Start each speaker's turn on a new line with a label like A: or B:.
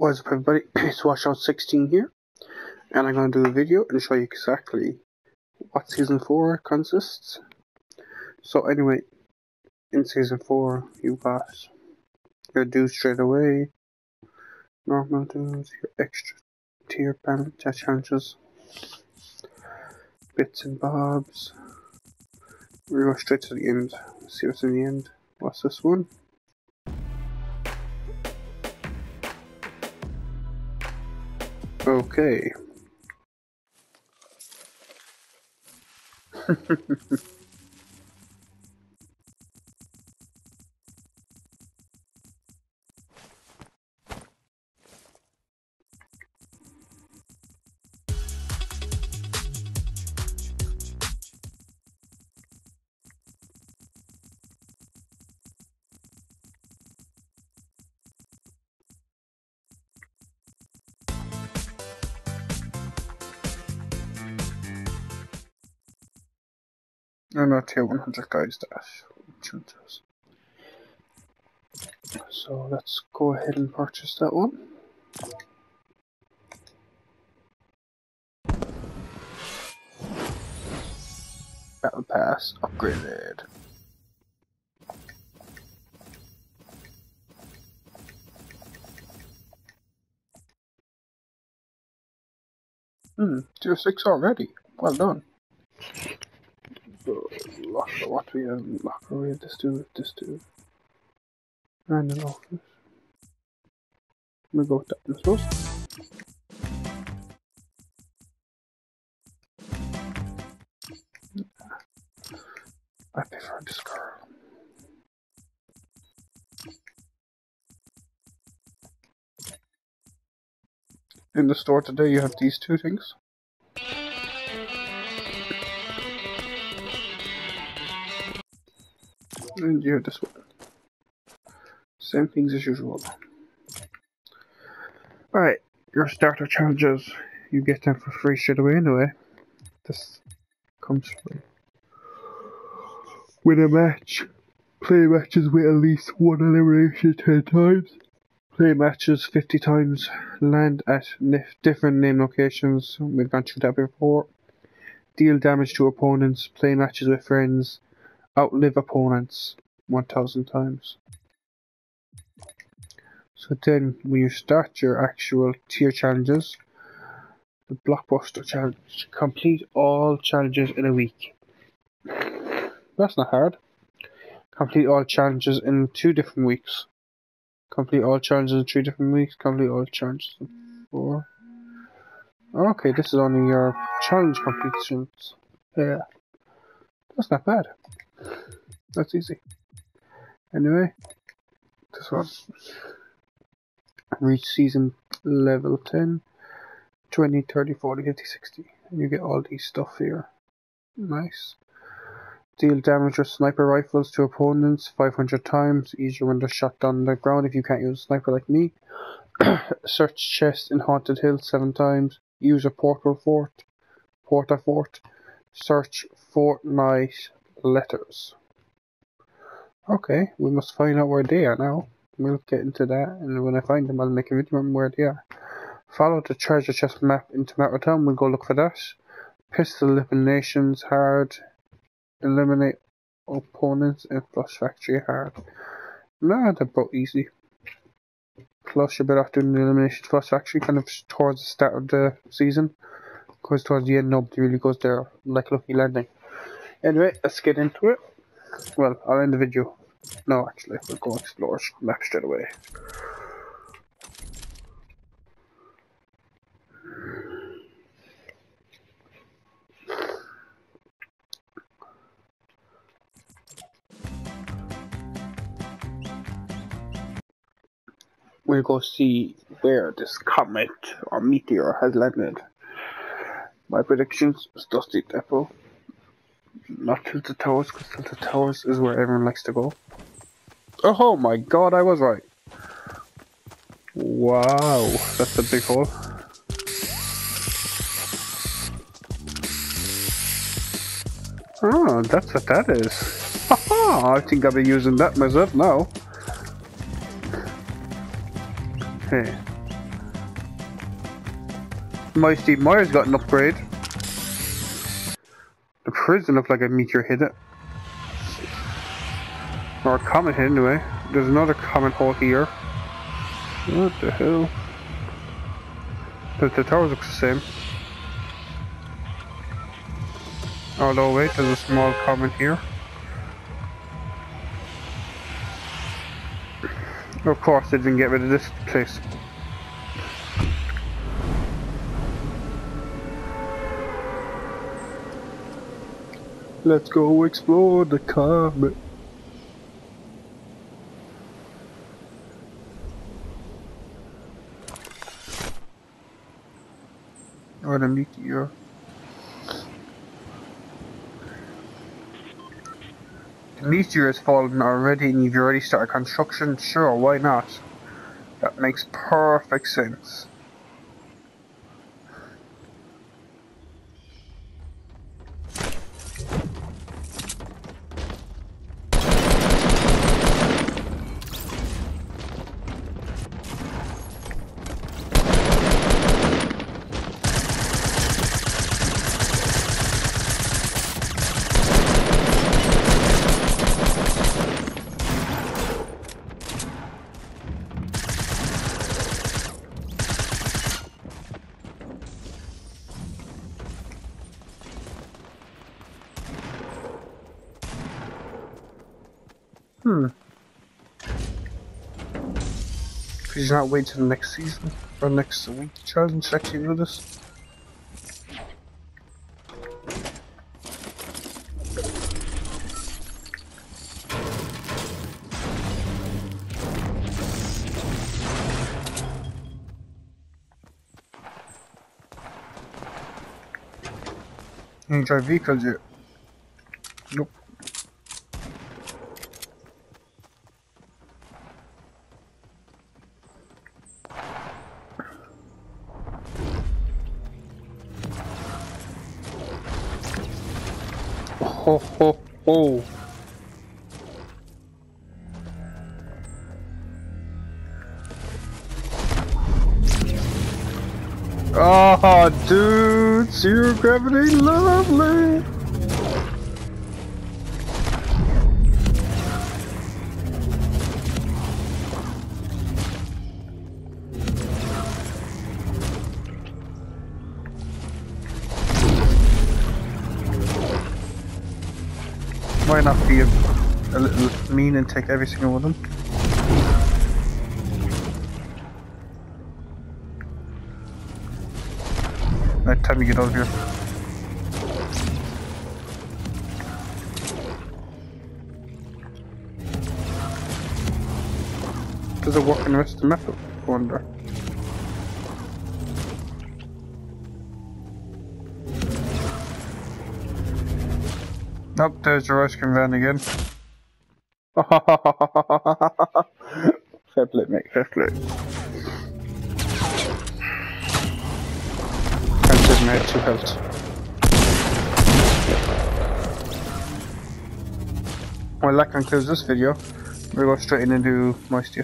A: What's up everybody, it's Washout16 here, and I'm going to do a video and show you exactly what Season 4 consists. So anyway, in Season 4 you got your dudes straight away, normal dudes, your extra tier challenges, bits and bobs. We go straight to the end, see what's in the end. What's this one? Okay. I'm not tier 100 guys dash. So let's go ahead and purchase that one. Battle Pass upgraded. Hmm, tier 6 already. Well done lock, what we have locker we have this two this two random offers. We go with that suppose. I prefer this girl. In the store today you have these two things. And you have this one. Same things as usual. Alright, your starter challenges, you get them for free straight away anyway. This comes free. Win a match. Play matches with at least one elimination 10 times. Play matches 50 times. Land at different name locations. We've gone through that before. Deal damage to opponents. Play matches with friends outlive opponents 1000 times. So then when you start your actual tier challenges, the blockbuster challenge, complete all challenges in a week. That's not hard. Complete all challenges in two different weeks. Complete all challenges in three different weeks. Complete all challenges in four. Okay, this is only your challenge completions. Yeah. That's not bad. That's easy. Anyway, this one. Reach season level 10, 20, 30, 40, 50, 60. And you get all these stuff here. Nice. Deal damage with sniper rifles to opponents 500 times. Easier when they're shot down the ground if you can't use a sniper like me. Search chest in Haunted Hill 7 times. Use a portal fort. Porta fort. Search Fortnite letters. Okay, we must find out where they are now. We'll get into that, and when I find them, I'll make a video on where they are. Follow the treasure chest map into Metro Town. We'll go look for that. Pistol eliminations hard. Eliminate opponents in Flush Factory hard. Nah, they're both easy. Plus, you're better off doing the elimination Flush Factory kind of towards the start of the season. Because towards the end, nobody really goes there like Lucky Landing. Anyway, let's get into it. Well, I'll end the video. No, actually, we'll go explore map straight away. We'll go see where this comet or meteor has landed. My predictions Dusty Depot not Tilted Towers, because Tilted Towers is where everyone likes to go. Oh my god, I was right. Wow, that's a big hole. Oh, that's what that is. Haha, I think I'll be using that myself now. Hey, Moisty Mire's got an upgrade. Prison looked like a meteor hit it. Or a comet hit anyway. There's another comet hole here. What the hell? The, the tower looks the same. Although wait, there's a small comet here. Of course they didn't get rid of this place. Let's go explore the comet. Or the meteor. The meteor has fallen already and you've already started construction, sure, why not? That makes perfect sense. Hmm. He's not wait till the next season or next week challenge to actually do this. You drive vehicles ho ho ho. Oh, dude, zero gravity, lovely. Why not be a, a little mean and take every single one of them? Next time you get out of here. Does it work in the rest of the map? I wonder. Nope, there's ice cream van again. fair play, mate, fair play. And didn't have two health. Well, that concludes this video. We'll go straight in and do Moisty,